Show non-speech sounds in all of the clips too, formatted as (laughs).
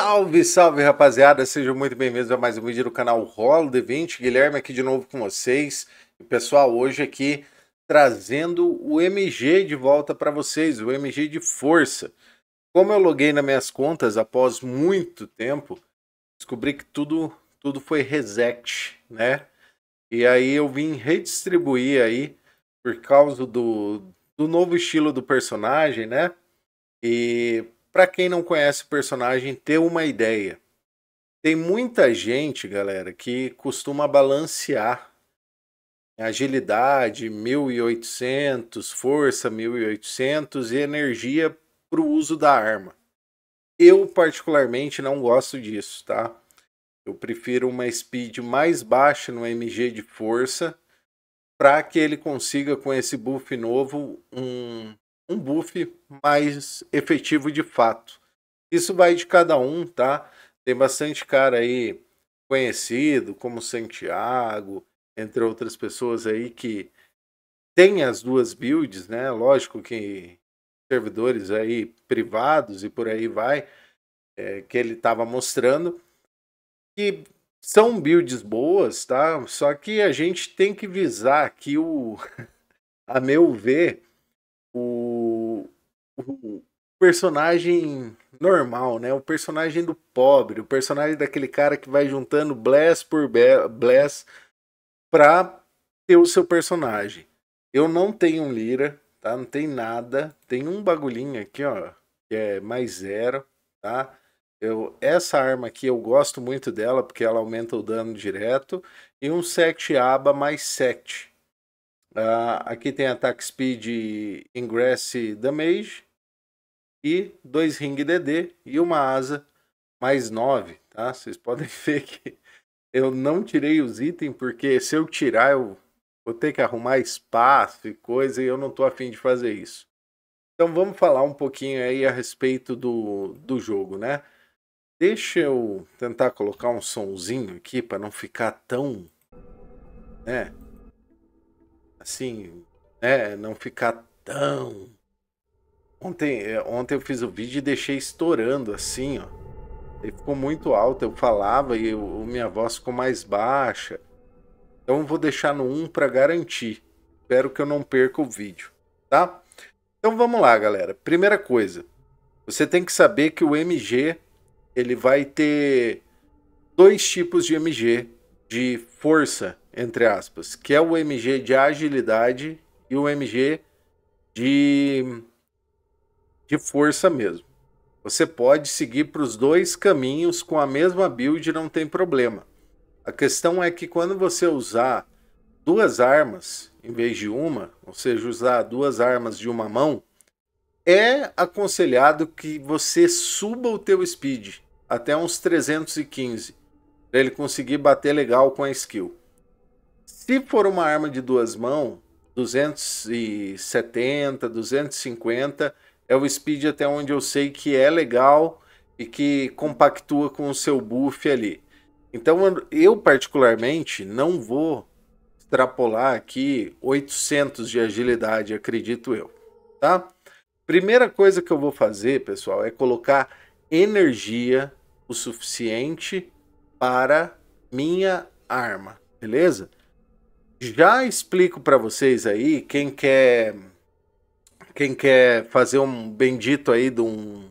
Salve, salve rapaziada, sejam muito bem-vindos a mais um vídeo do canal Rolo de 20. Guilherme aqui de novo com vocês. Pessoal, hoje aqui trazendo o MG de volta para vocês, o MG de força. Como eu loguei nas minhas contas após muito tempo, descobri que tudo, tudo foi reset, né? E aí eu vim redistribuir aí por causa do, do novo estilo do personagem, né? E para quem não conhece o personagem, ter uma ideia. Tem muita gente, galera, que costuma balancear agilidade 1800, força 1800 e energia para o uso da arma. Eu, particularmente, não gosto disso, tá? Eu prefiro uma speed mais baixa no MG de força para que ele consiga, com esse buff novo, um, um buff mais efetivo de fato. Isso vai de cada um, tá? Tem bastante cara aí conhecido, como Santiago, entre outras pessoas aí que tem as duas builds, né? Lógico que servidores aí privados e por aí vai, é, que ele estava mostrando, que são builds boas, tá? Só que a gente tem que visar que o, (laughs) a meu ver, o, o personagem normal, né? O personagem do pobre, o personagem daquele cara que vai juntando bless por bless pra ter o seu personagem. Eu não tenho um Lira, tá? Não tem nada. Tem um bagulhinho aqui, ó, que é mais zero, tá? Eu, essa arma aqui eu gosto muito dela porque ela aumenta o dano direto. E um 7 aba mais 7. Uh, aqui tem Attack Speed Ingress Damage e dois Ring DD e uma asa mais 9, tá? Vocês podem (laughs) ver que eu não tirei os itens porque se eu tirar eu vou ter que arrumar espaço e coisa e eu não tô afim de fazer isso. Então vamos falar um pouquinho aí a respeito do, do jogo, né? Deixa eu tentar colocar um sonzinho aqui para não ficar tão, né? assim, né, não ficar tão. Ontem, é, ontem eu fiz o vídeo e deixei estourando assim, ó. Ele ficou muito alto, eu falava e eu, minha voz ficou mais baixa. Então vou deixar no 1 para garantir. Espero que eu não perca o vídeo, tá? Então vamos lá, galera. Primeira coisa, você tem que saber que o MG ele vai ter dois tipos de MG de força entre aspas, que é o MG de agilidade e o MG de, de força mesmo. Você pode seguir para os dois caminhos com a mesma build, não tem problema. A questão é que quando você usar duas armas em vez de uma, ou seja, usar duas armas de uma mão, é aconselhado que você suba o teu speed até uns 315 para ele conseguir bater legal com a skill. Se for uma arma de duas mãos, 270, 250 é o speed até onde eu sei que é legal e que compactua com o seu buff ali. Então eu particularmente não vou extrapolar aqui 800 de agilidade, acredito eu, tá? Primeira coisa que eu vou fazer, pessoal, é colocar energia o suficiente para minha arma, beleza? Já explico para vocês aí, quem quer quem quer fazer um bendito aí de um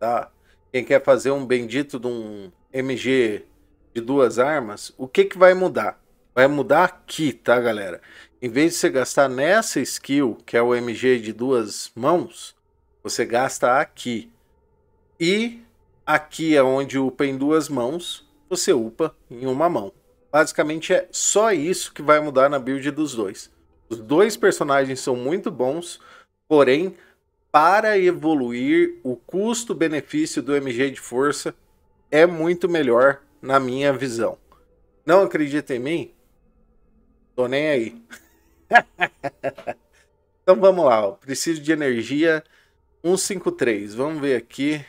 tá? Quem quer fazer um bendito de um MG de duas armas, o que que vai mudar? Vai mudar aqui, tá, galera? Em vez de você gastar nessa skill, que é o MG de duas mãos, você gasta aqui. E aqui é onde upa em duas mãos, você upa em uma mão. Basicamente é só isso que vai mudar na build dos dois. Os dois personagens são muito bons, porém, para evoluir, o custo-benefício do MG de força é muito melhor na minha visão. Não acredita em mim? Tô nem aí. (laughs) então vamos lá, ó. preciso de energia 153. Vamos ver aqui.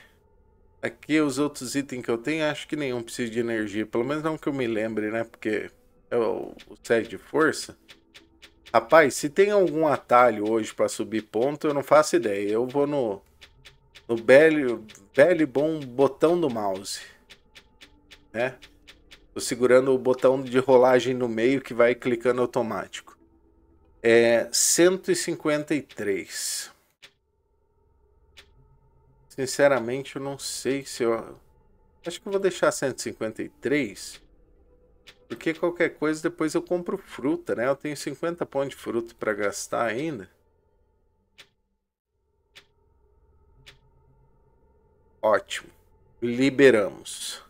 Aqui os outros itens que eu tenho, acho que nenhum precisa de energia. Pelo menos não que eu me lembre, né? Porque é o, set de força. Rapaz, se tem algum atalho hoje para subir ponto, eu não faço ideia. Eu vou no no velho, velho bom botão do mouse. Né? Tô segurando o botão de rolagem no meio que vai clicando automático. É 153. Sinceramente, eu não sei se eu. Acho que eu vou deixar 153. Porque qualquer coisa depois eu compro fruta, né? Eu tenho 50 pão de fruta para gastar ainda. Ótimo. Liberamos.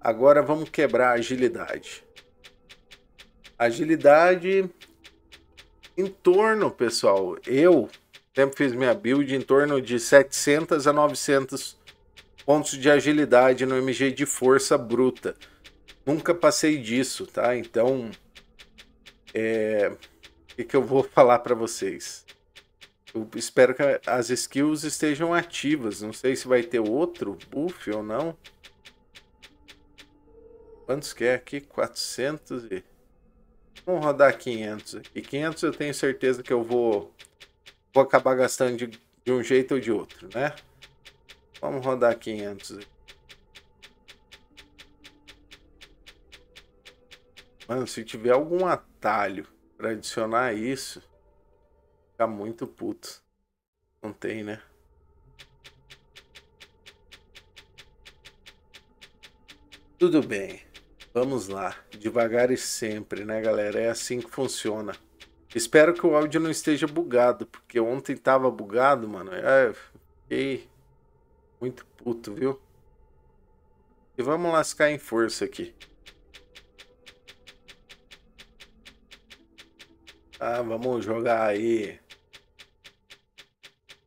Agora vamos quebrar a agilidade. Agilidade em torno, pessoal. Eu sempre fiz minha build em torno de 700 a 900 pontos de agilidade no MG de força bruta. Nunca passei disso, tá? Então, é... o que, que eu vou (laughs) falar para vocês? Eu espero que as skills estejam ativas. Não sei se vai ter outro buff ou não. Quantos que é aqui? 400 e... Vamos rodar 500 aqui. 500 eu tenho certeza que eu vou, vou acabar gastando de, de um jeito ou de outro, né? Vamos rodar 500 aqui. Mano, se tiver algum atalho para adicionar isso, fica muito puto. Não tem, né? Tudo bem. Vamos lá, devagar e sempre, né, galera? É assim que funciona. Espero que o áudio não esteja bugado, porque ontem tava bugado, mano. É, fiquei muito puto, viu? E vamos lascar em força aqui. Ah, vamos jogar aí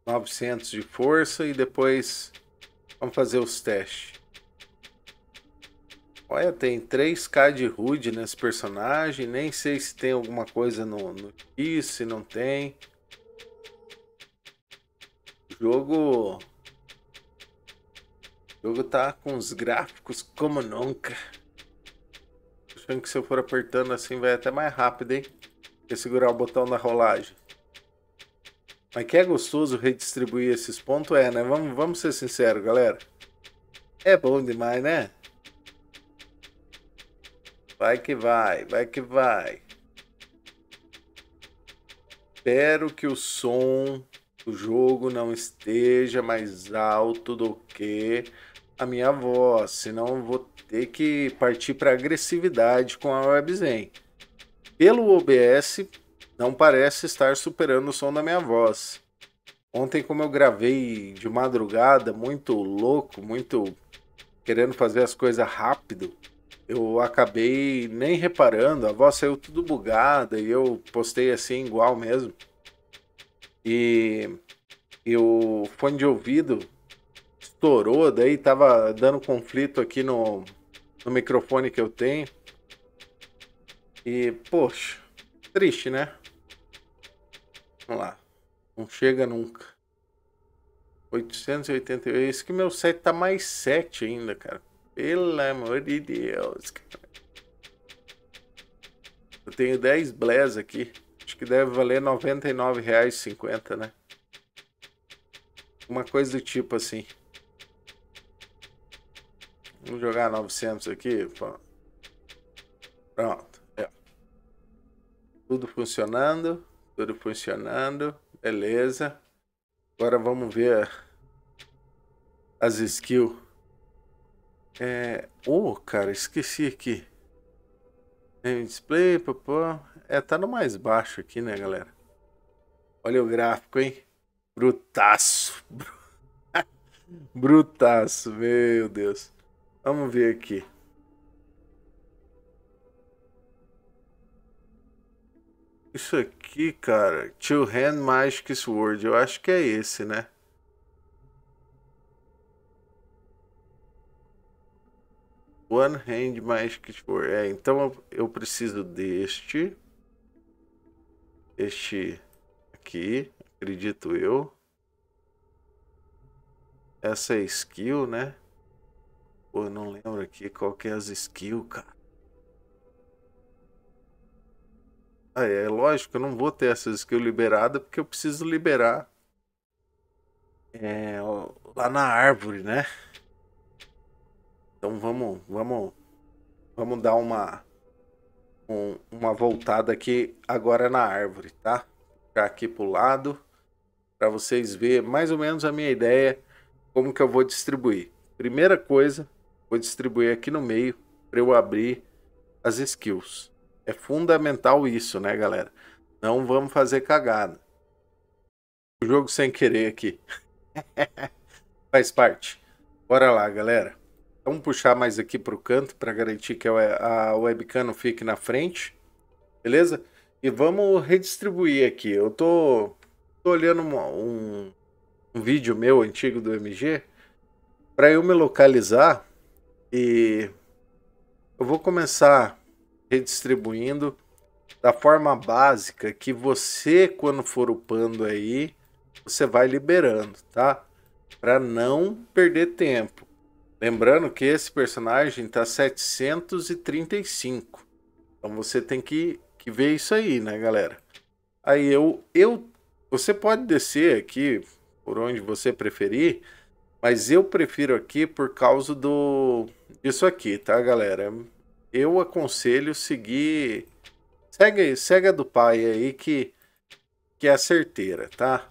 900 de força e depois vamos fazer os testes. Olha, tem 3k de HUD nesse personagem. Nem sei se tem alguma coisa no, no X, se não tem. O jogo. O jogo tá com os gráficos como nunca. Achando que se eu for apertando assim vai até mais rápido, hein? Que segurar o botão da rolagem. Mas que é gostoso redistribuir esses pontos, é, né? Vamos, vamos ser sinceros, galera. É bom demais, né? Vai que vai, vai que vai. Espero que o som do jogo não esteja mais alto do que a minha voz, senão vou ter que partir para agressividade com a WebZen. Pelo OBS, não parece estar superando o som da minha voz. Ontem, como eu gravei de madrugada, muito louco, muito querendo fazer as coisas rápido, eu acabei nem reparando, a voz saiu tudo bugada e eu postei assim igual mesmo. E, e o fone de ouvido estourou, daí tava dando conflito aqui no, no microfone que eu tenho. E, poxa, triste, né? Vamos lá. Não chega nunca. 888. Isso que meu set tá mais 7 ainda, cara. Pelo amor de Deus, cara. Eu tenho 10 Blaz aqui. Acho que deve valer R$ 99,50, né? Uma coisa do tipo assim. Vamos jogar 900 aqui. Pronto. Tudo funcionando. Tudo funcionando. Beleza. Agora vamos ver as skills. É. Oh, cara, esqueci aqui. display, papá. É, tá no mais baixo aqui, né, galera? Olha o gráfico, hein? Brutaço. (laughs) Brutaço, meu Deus. Vamos ver aqui. Isso aqui, cara. Two Hand Magic Sword. Eu acho que é esse, né? One Hand Magic Sword. É, então eu preciso deste. Este aqui, acredito eu. Essa é skill, né? Pô, eu não lembro aqui qual que é as skills, cara. Ah, é, lógico, eu não vou ter essa skill liberada porque eu preciso liberar é, lá na árvore, né? Então vamos, vamos, vamos dar uma, um, uma voltada aqui agora na árvore, tá? Ficar aqui pro lado para vocês verem mais ou menos a minha ideia como que eu vou distribuir. Primeira coisa, vou distribuir aqui no meio para eu abrir as skills. É fundamental isso, né, galera? Não vamos fazer cagada. O jogo sem querer aqui. (laughs) Faz parte. Bora lá, galera. Vamos puxar mais aqui para o canto para garantir que a webcam não fique na frente. Beleza? E vamos redistribuir aqui. Eu tô, tô olhando um, um vídeo meu antigo do MG para eu me localizar e eu vou começar redistribuindo da forma básica que você, quando for upando aí, você vai liberando, tá? Para não perder tempo. Lembrando que esse personagem tá 735. Então você tem que, que ver isso aí, né, galera? Aí eu, eu. Você pode descer aqui por onde você preferir, mas eu prefiro aqui por causa do. Isso aqui, tá, galera? Eu aconselho seguir. Segue, segue a do pai aí que, que é certeira, tá?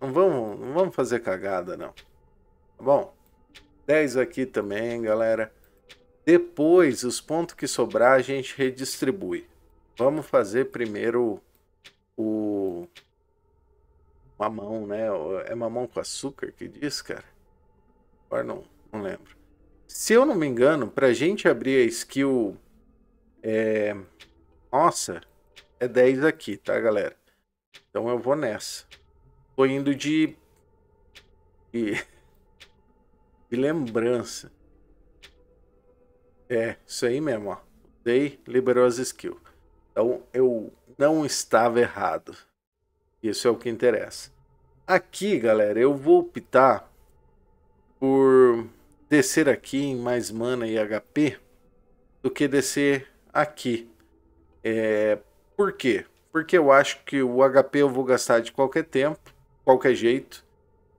Não vamos, não vamos fazer cagada, não. Tá bom? 10 aqui também, galera. Depois, os pontos que sobrar, a gente redistribui. Vamos fazer primeiro o mamão, né? É mamão com açúcar que diz, cara? Agora não, não lembro. Se eu não me engano, pra gente abrir a skill... É... Nossa, é 10 aqui, tá, galera? Então eu vou nessa. Tô indo de... de (laughs) de lembrança. É, isso aí mesmo, ó. Dei, liberou as skills. Então eu não estava errado. Isso é o que interessa. Aqui, galera, eu vou optar por descer aqui em mais mana e HP do que descer aqui. É, por quê? Porque eu acho que o HP eu vou gastar de qualquer tempo, qualquer jeito.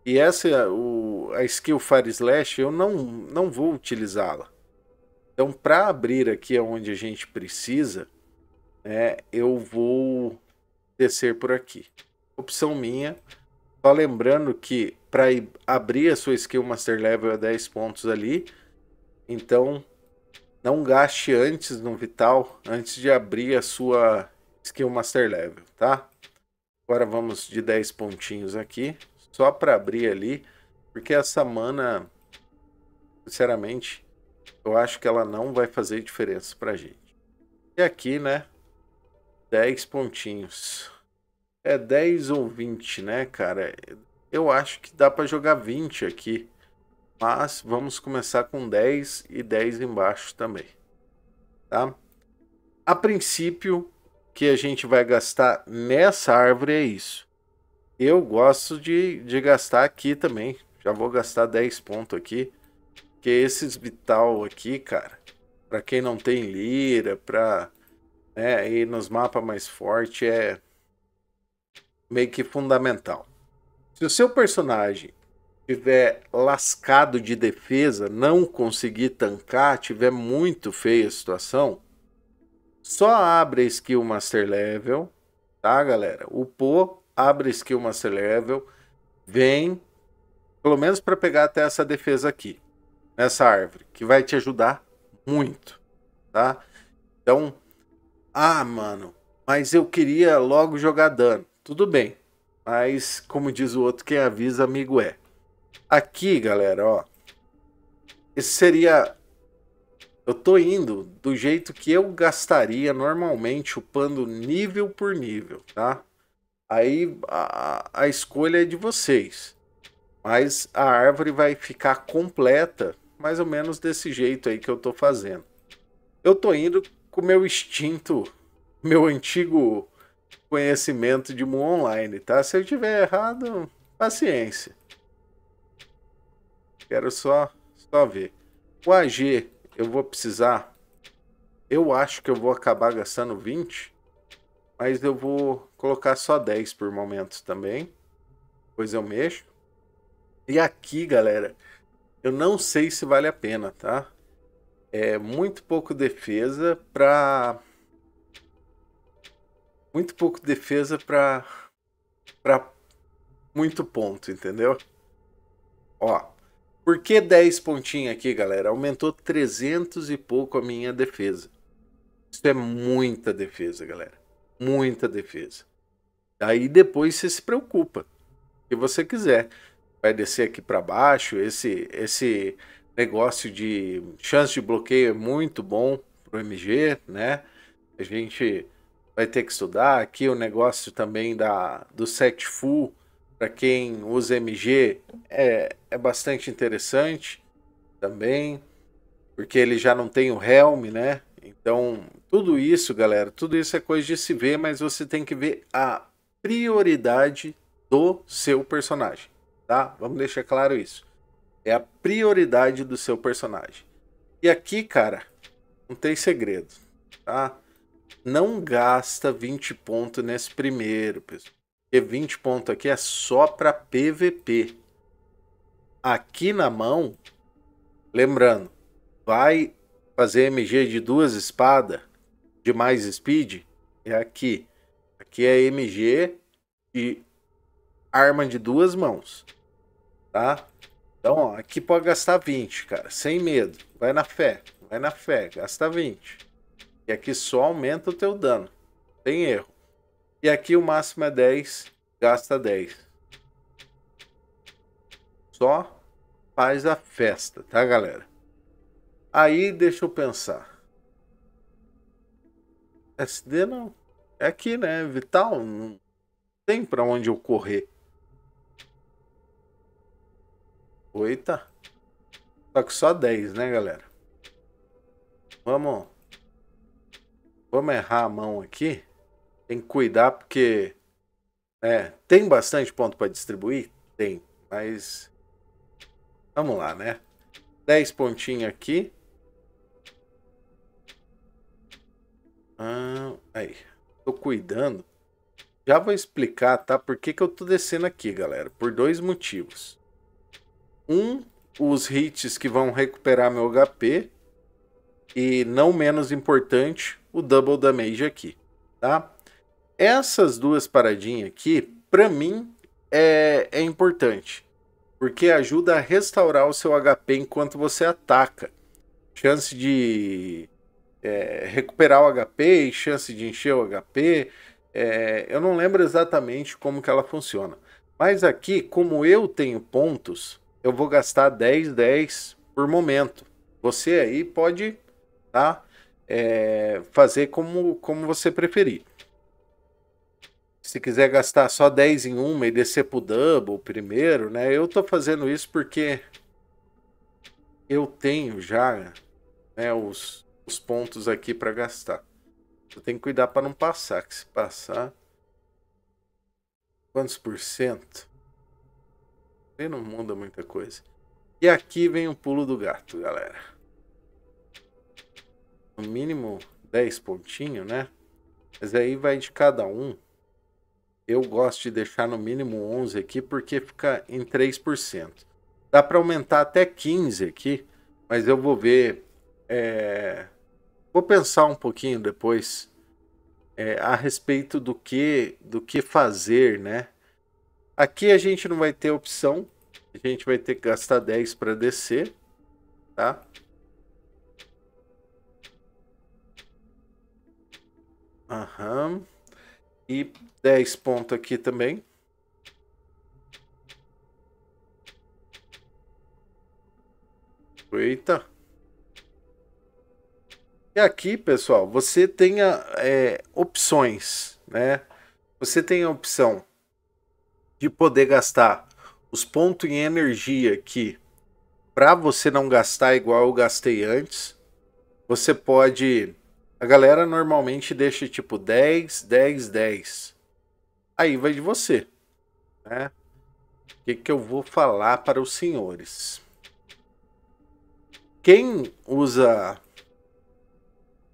E essa, o, a skill Fire Slash, eu não, não vou utilizá-la. Então, para abrir aqui onde a gente precisa, né, eu vou descer por aqui. Opção minha. Só lembrando que para abrir a sua skill Master Level é 10 pontos ali. Então, não gaste antes no Vital, antes de abrir a sua skill Master Level, tá? Agora vamos de 10 pontinhos aqui só para abrir ali, porque essa mana, sinceramente, eu acho que ela não vai fazer diferença pra gente. E aqui, né, 10 pontinhos. É 10 ou 20, né, cara? Eu acho que dá para jogar 20 aqui. Mas vamos começar com 10 e 10 embaixo também. Tá? A princípio, que a gente vai gastar nessa árvore é isso. Eu gosto de, de gastar aqui também. Já vou gastar 10 pontos aqui. Que esses vital aqui, cara, para quem não tem lira, pra né, ir nos mapas mais fortes, é meio que fundamental. Se o seu personagem tiver lascado de defesa, não conseguir tancar, tiver muito feia a situação, só abre a skill Master Level, tá, galera? Upou, abre skill master level, vem, pelo menos para pegar até essa defesa aqui, nessa árvore, que vai te ajudar muito, tá? Então, ah, mano, mas eu queria logo jogar dano. Tudo bem, mas como diz o outro, quem avisa amigo é. Aqui, galera, ó, esse seria eu tô indo do jeito que eu gastaria normalmente upando nível por nível, tá? Aí a, a escolha é de vocês. Mas a árvore vai ficar completa, mais ou menos desse jeito aí que eu tô fazendo. Eu tô indo com meu instinto, meu antigo conhecimento de Mu Online, tá? Se eu tiver errado, paciência. Quero só, só ver. O AG eu vou precisar. Eu acho que eu vou acabar gastando 20 mas eu vou colocar só 10 por momento também. Depois eu mexo. E aqui, galera, eu não sei se vale a pena, tá? É muito pouco defesa para muito pouco defesa para para muito ponto, entendeu? Ó, por que 10 pontinhos aqui, galera? Aumentou 300 e pouco a minha defesa. Isso é muita defesa, galera. Muita defesa. Aí depois você se preocupa. Se você quiser. Vai descer aqui para baixo. Esse, esse negócio de chance de bloqueio é muito bom pro MG, né? A gente vai ter que estudar. Aqui o negócio também da, do set full, para quem usa MG, é, é bastante interessante também, porque ele já não tem o helm, né? Então, tudo isso, galera, tudo isso é coisa de se ver, mas você tem que ver a prioridade do seu personagem, tá? Vamos deixar claro isso. É a prioridade do seu personagem. E aqui, cara, não tem segredo, tá? Não gasta 20 pontos nesse primeiro, pessoal. Porque 20 pontos aqui é só para PVP. Aqui na mão, lembrando, vai fazer MG de duas espadas, de mais speed, é aqui. Aqui é MG de arma de duas mãos, tá? Então, ó, aqui pode gastar 20, cara, sem medo. Vai na fé, vai na fé, gasta 20. E aqui só aumenta o teu dano. Tem erro. E aqui o máximo é 10, gasta 10. Só faz a festa, tá, galera? Aí deixa eu pensar. SD não. É aqui, né? Vital. Não tem pra onde eu correr. Oita. Só que só 10, né, galera? Vamos. Vamos errar a mão aqui. Tem que cuidar porque é, tem bastante ponto para distribuir? Tem, mas vamos lá, né? 10 pontinhos aqui. Ah, aí, tô cuidando. Já vou explicar, tá? Por que, que eu tô descendo aqui, galera? Por dois motivos. Um, os hits que vão recuperar meu HP. E não menos importante, o double damage aqui, tá? Essas duas paradinhas aqui, para mim, é, é importante, porque ajuda a restaurar o seu HP enquanto você ataca. Chance de é, recuperar o HP e chance de encher o HP. É, eu não lembro exatamente como que ela funciona. Mas aqui, como eu tenho pontos, eu vou gastar 10, 10 por momento. Você aí pode, tá? É, fazer como, como você preferir. Se quiser gastar só 10 em uma e descer pro double primeiro, né? Eu tô fazendo isso porque eu tenho já né, os, os pontos aqui para gastar. Eu tenho que cuidar para não passar, que se passar quantos por cento? Não muda muita coisa. E aqui vem o pulo do gato, galera no mínimo 10 pontinhos, né? Mas aí vai de cada um. Eu gosto de deixar no mínimo 11 aqui porque fica em 3%. Dá para aumentar até 15 aqui, mas eu vou ver. É... Vou pensar um pouquinho depois é, a respeito do que, do que fazer, né? Aqui a gente não vai ter opção. A gente vai ter que gastar 10 para descer, tá? Aham. E 10 pontos aqui também. Eita. E aqui, pessoal, você tem é, opções, né? Você tem a opção de poder gastar os pontos em energia aqui para você não gastar igual eu gastei antes. Você pode a galera normalmente deixa tipo 10, 10, 10. Aí vai de você. Né? O que, que eu vou falar para os senhores? Quem usa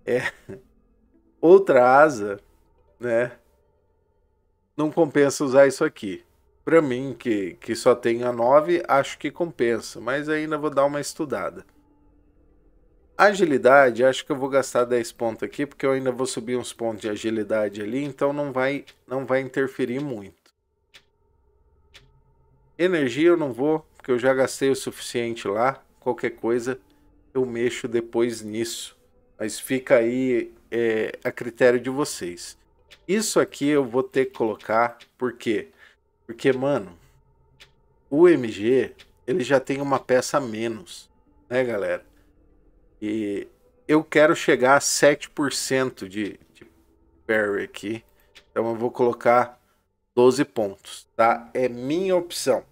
é, (laughs) outra asa, né? Não compensa usar isso aqui. para mim, que, que só tenho 9, acho que compensa, mas ainda vou dar uma estudada. Agilidade, acho que eu vou gastar 10 pontos aqui, porque eu ainda vou subir uns pontos de agilidade ali, então não vai, não vai interferir muito. Energia eu não vou, porque eu já gastei o suficiente lá. Qualquer coisa eu mexo depois nisso. Mas fica aí é, a critério de vocês. Isso aqui eu vou ter que colocar, por quê? Porque, mano, o MG, ele já tem uma peça a menos, né, galera? E eu quero chegar a 7% de, de parry aqui. Então eu vou colocar 12 pontos, tá? É minha opção.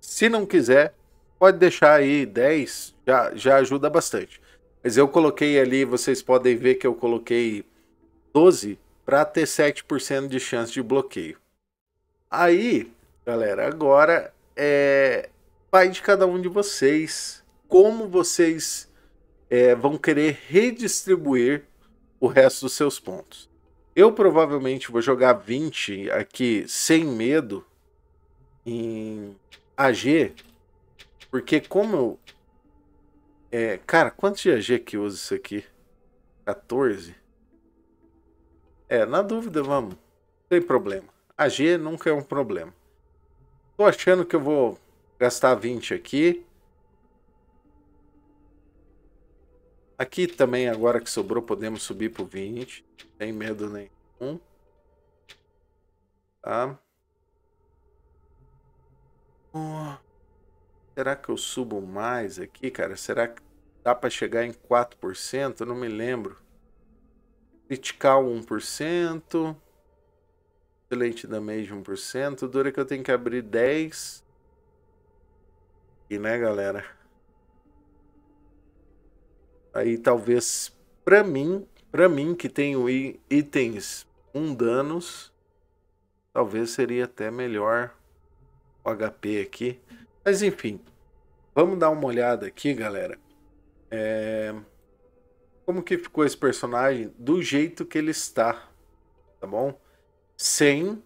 Se não quiser, pode deixar aí 10, já, já ajuda bastante. Mas eu coloquei ali, vocês podem ver que eu coloquei 12 para ter 7% de chance de bloqueio. Aí, galera, agora é vai de cada um de vocês. Como vocês é, vão querer redistribuir o resto dos seus pontos. Eu provavelmente vou jogar 20 aqui sem medo em AG, porque como eu... É, cara, quantos de AG que usa isso aqui? 14? É, na dúvida, vamos. Tem problema. AG nunca é um problema. Tô achando que eu vou gastar 20 aqui. Aqui também, agora que sobrou, podemos subir pro 20. Sem medo nenhum. Tá? Oh, será que eu subo mais aqui, cara? Será que dá para chegar em 4%? Eu não me lembro. Critical 1%. Excelente damage 1%. Dura que eu tenho que abrir 10. E né, galera? Aí talvez para mim, para mim que tenho itens mundanos, talvez seria até melhor o HP aqui. Mas enfim, vamos dar uma olhada aqui, galera. É como que ficou esse personagem do jeito que ele está, tá bom? Sem,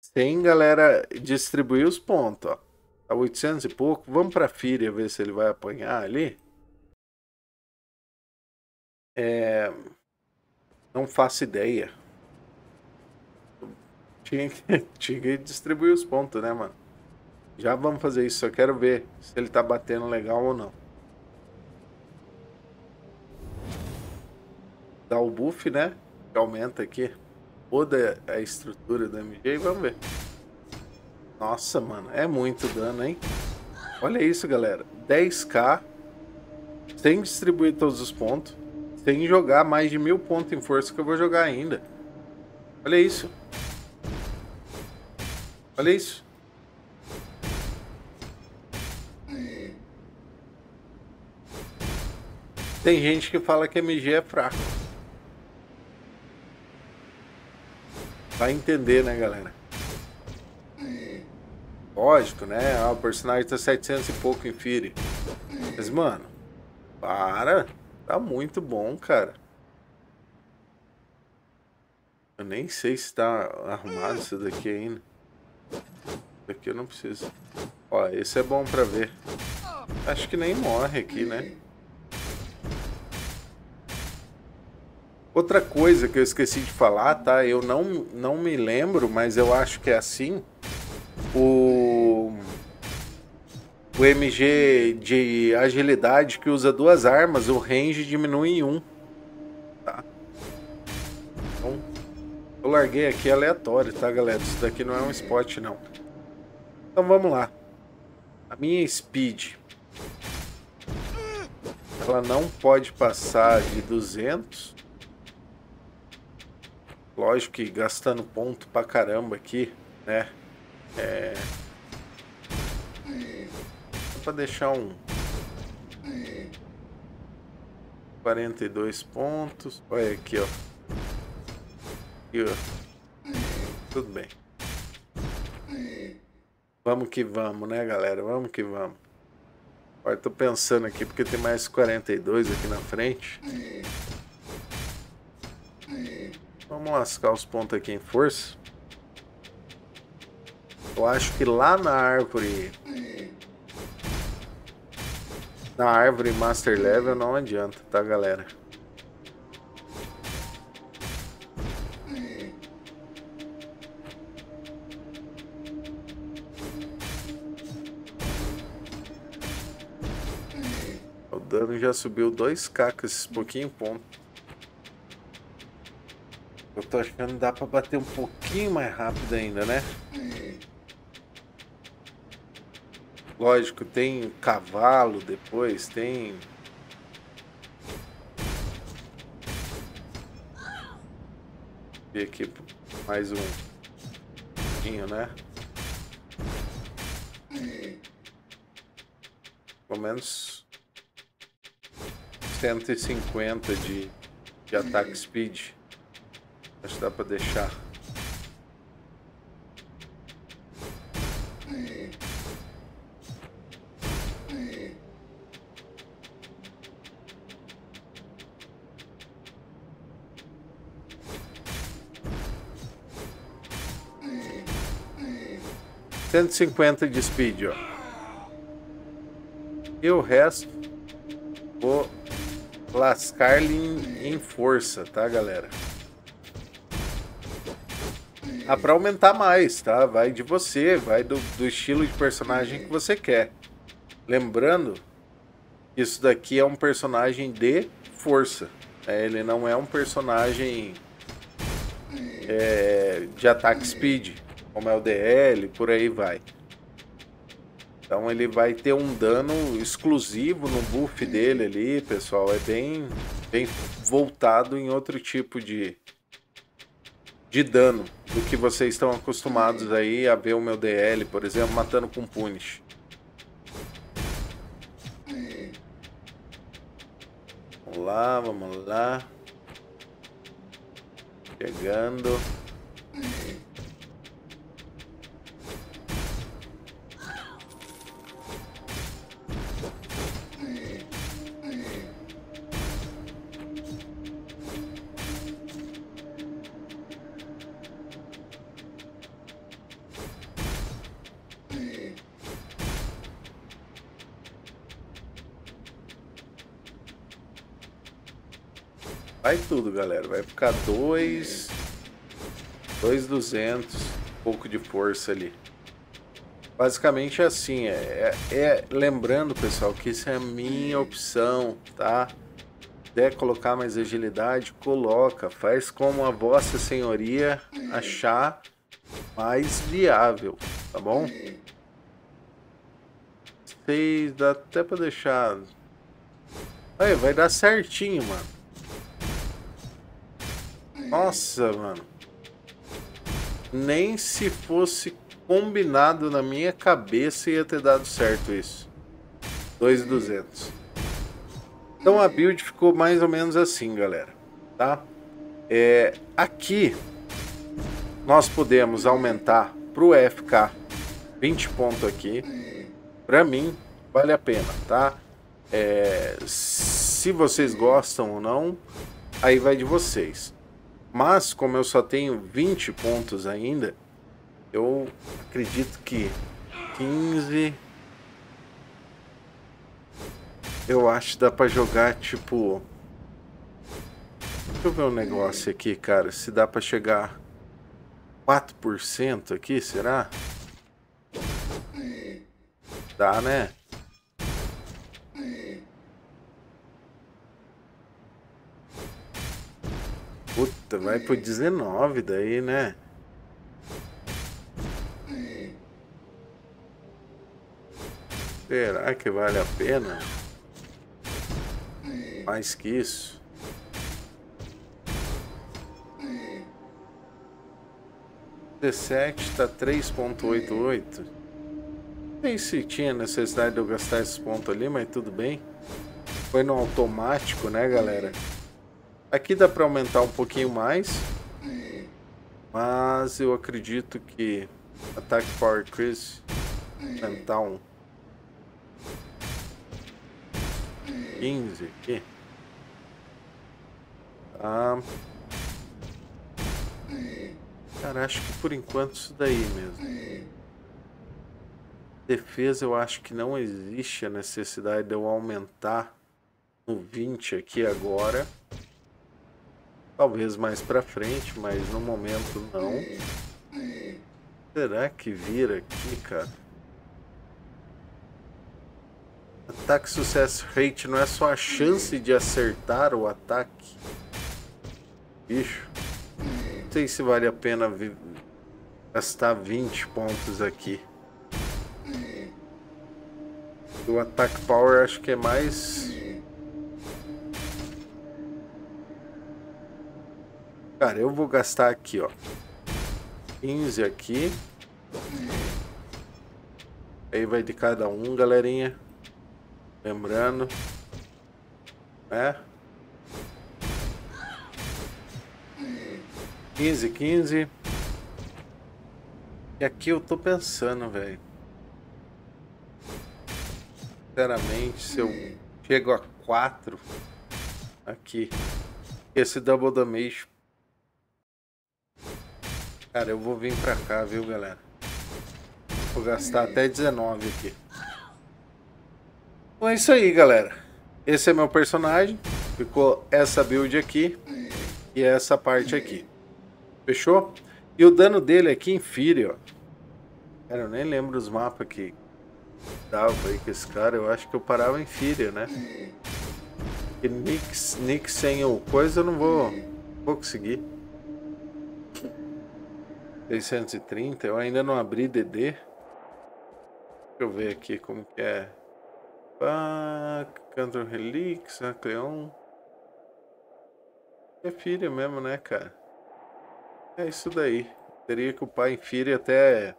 sem galera distribuir os pontos, ó. Tá 800 e pouco. Vamos pra Fíria ver se ele vai apanhar ali. É... Não faço ideia. Tinha que, (laughs) tinha que distribuir os pontos, né, mano? Já vamos fazer isso. Só quero ver se ele tá batendo legal ou não. Dá o buff, né? Que aumenta aqui toda a estrutura do MG e vamos ver. Nossa, mano, é muito dano, hein? Olha isso, galera. 10k sem distribuir todos os pontos, sem jogar mais de mil pontos em força que eu vou jogar ainda. Olha isso. Olha isso. Tem gente que fala que MG é fraco. Vai entender, né, galera? Lógico, né? Ah, o personagem tá 700 e pouco em Fury. Mas, mano, para. Tá muito bom, cara. Eu nem sei se tá arrumado isso daqui ainda. Isso daqui eu não preciso. Ó, esse é bom pra ver. Acho que nem morre aqui, né? Outra coisa que eu esqueci de falar, tá? Eu não, não me lembro, mas eu acho que é assim. O, o MG de agilidade que usa duas armas, o range diminui em um. Tá? Então, eu larguei aqui aleatório, tá, galera? Isso daqui não é um spot, não. Então vamos lá. A minha speed ela não pode passar de 200 Lógico que gastando ponto pra caramba aqui, né? É... Pra deixar um... 42 pontos. Olha aqui, ó. Aqui, ó. Tudo bem. Vamos que vamos, né, galera? Vamos que vamos. Olha, tô pensando aqui porque tem mais 42 aqui na frente. Vamos lascar os pontos aqui em força. Eu acho que lá na árvore. Na árvore Master Level não adianta, tá, galera? O dano já subiu 2k com esses pouquinho ponto. Eu tô achando que dá pra bater um pouquinho mais rápido ainda, né? Lógico, tem cavalo depois, tem. Ver aqui mais um pouquinho, né? Pelo menos 150 de, de ataque speed. Acho que dá pra deixar. Cento e cinquenta de speed, ó. E o resto vou lascar-lhe em, em força, tá, galera? Dá pra aumentar mais, tá? Vai de você, vai do, do estilo de personagem que você quer. Lembrando, isso daqui é um personagem de força. É, ele não é um personagem é, de ataque speed, como é o DL, por aí vai. Então ele vai ter um dano exclusivo no buff dele ali, pessoal. É bem, bem voltado em outro tipo de, de dano do que vocês estão acostumados aí a ver o meu DL, por exemplo, matando com punish. Vamos lá, vamos lá. Chegando. Galera. Vai ficar dois... Dois duzentos. Um pouco de força ali. Basicamente é assim. É, é, é, lembrando, pessoal, que isso é a minha opção, tá? Quer colocar mais agilidade, coloca. Faz como a vossa senhoria achar mais viável, tá bom? Seis, dá até pra deixar... Aí, vai dar certinho, mano. Nossa, mano. Nem se fosse combinado na minha cabeça ia ter dado certo isso. 2,200. Então a build ficou mais ou menos assim, galera. Tá? É, aqui nós podemos aumentar para o FK 20 pontos aqui. Para mim, vale a pena, tá? É, se vocês gostam ou não, aí vai de vocês. Mas, como eu só tenho 20 pontos ainda, eu acredito que 15. Eu acho que dá pra jogar tipo. Deixa eu ver um negócio aqui, cara. Se dá pra chegar 4% aqui, será? Dá, né? Puta, vai pro 19 daí, né? Será que vale a pena? Mais que isso? Dezessete tá 3.88. Não sei se tinha necessidade de eu gastar esses pontos ali, mas tudo bem. Foi no automático, né, galera? Aqui dá para aumentar um pouquinho mais. Mas eu acredito que Attack Power Increase aumentar um 15 aqui. Tá. Cara, acho que por enquanto isso daí mesmo. Defesa eu acho que não existe a necessidade de eu aumentar no 20 aqui agora. Talvez mais pra frente, mas no momento não. Será que vira aqui, cara? Ataque sucesso rate não é só a chance de acertar o ataque. Bicho. Não sei se vale a pena gastar 20 pontos aqui. O ataque power acho que é mais Cara, eu vou gastar aqui, ó. 15 aqui. Aí vai de cada um, galerinha. Lembrando. Né? 15, 15. E aqui eu tô pensando, velho. Sinceramente, se eu chego a 4 aqui, esse double damage Cara, eu vou vir pra cá, viu, galera? Vou gastar até 19 aqui. Então é isso aí, galera. Esse é meu personagem. Ficou essa build aqui e essa parte aqui. Fechou? E o dano dele aqui em Fury, ó. Cara, eu nem lembro os mapas que dava aí com esse cara. Eu acho que eu parava em Fury, né? E Nick, Nick sem o coisa eu não vou, vou conseguir. 630, eu ainda não abri DD. Deixa eu ver aqui como que é. Ah, Cantor Relix, Cleon. É filha mesmo, né, cara? É isso daí. Teria que o pai infire até...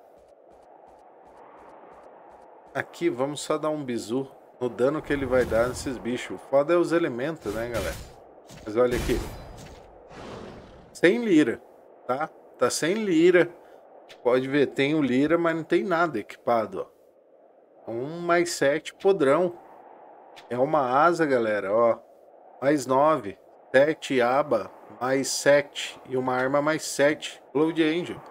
Aqui, vamos só dar um bizu no dano que ele vai dar nesses bichos. Foda é os elementos, né, galera? Mas olha aqui. Sem lira, tá? Tá sem lira. Pode ver, tem o lira, mas não tem nada equipado, ó. Um mais sete podrão. É uma asa, galera, ó. Mais nove. Sete aba, mais sete. E uma arma mais sete. Load Angel.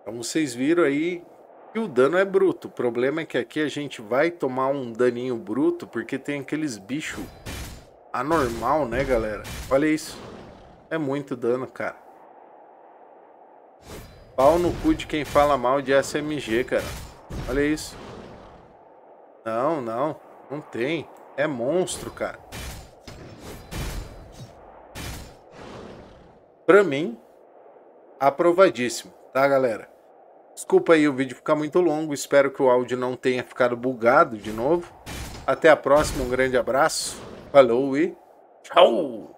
Então vocês viram aí que o dano é bruto. O problema é que aqui a gente vai tomar um daninho bruto porque tem aqueles bichos anormal, né, galera? Olha isso. É muito dano, cara. Pau no cu de quem fala mal de SMG, cara. Olha isso. Não, não. Não tem. É monstro, cara. Pra mim, aprovadíssimo, tá, galera? Desculpa aí o vídeo ficar muito longo. Espero que o áudio não tenha ficado bugado de novo. Até a próxima. Um grande abraço. Falou e tchau!